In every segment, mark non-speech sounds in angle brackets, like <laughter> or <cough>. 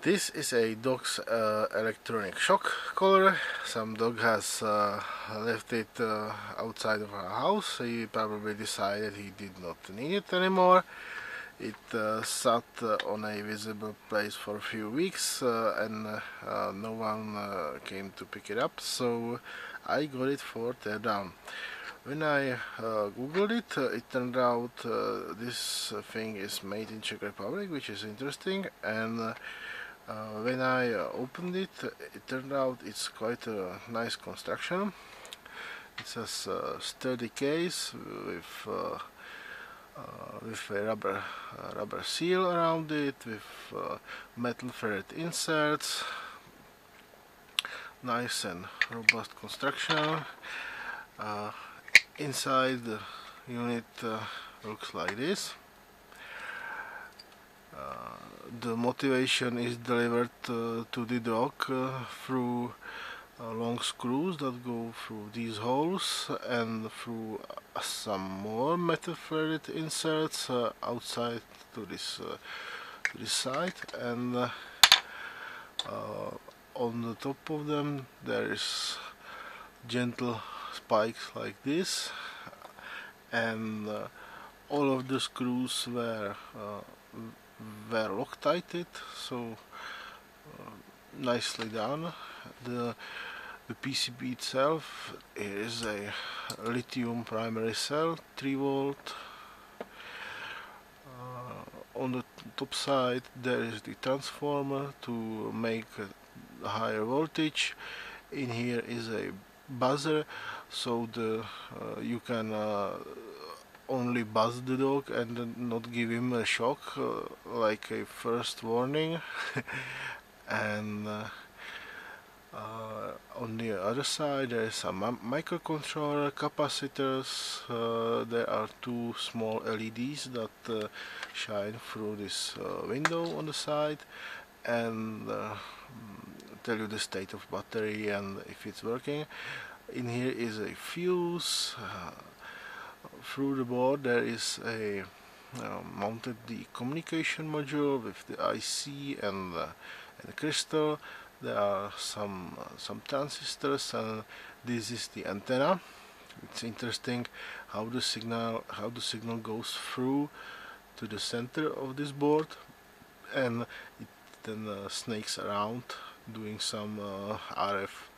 This is a dog's uh, electronic shock collar. Some dog has uh, left it uh, outside of our house. He probably decided he did not need it anymore. It uh, sat uh, on a visible place for a few weeks uh, and no one came to pick it up, so I got it for tear down. When I googled it, it turned out this thing is made in Czech Republic, which is interesting, and uh, when I uh, opened it it turned out it's quite a nice construction. It's a sturdy case with uh, uh with a rubber uh, rubber seal around it with uh, metal ferrite inserts. Nice and robust construction. Inside the unit looks like this the motivation is delivered uh, to the dog uh, through uh, long screws that go through these holes and through some more metal ferrite inserts outside to this to this side. And on the top of them there is gentle spikes like this. And uh, all of the screws were uh, were loctited so uh, nicely done. The the PCB itself is a lithium primary cell 3 volt. Uh, on the top side there is the transformer to make a higher voltage. In here is a buzzer so the uh, you can uh, only buzz the dog and not give him a shock uh, like a first warning. <laughs> And uh, uh, on the other side there is some microcontroller capacitors uh, there are two small LEDs that uh, shine through this uh, window on the side and tell you the state of battery and if it's working. In here is a fuse through the board there is a uh, mounted the communication module with the IC and, and the crystal. There are some uh, some transistors and this is the antenna. It's interesting how the signal how the signal goes through to the center of this board and it then uh, snakes around doing some uh, RF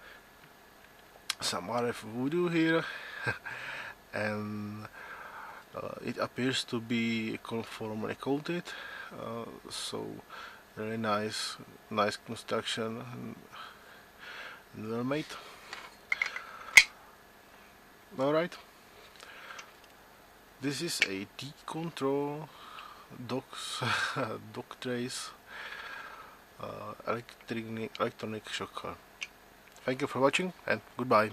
some RF voodoo here <laughs> and uh, it appears to be conformally coated uh, so very nice nice construction and, well made alright this is a D-control docks <laughs> DOGtrace uh, electronic, electronic shock car. Thank you for watching and goodbye.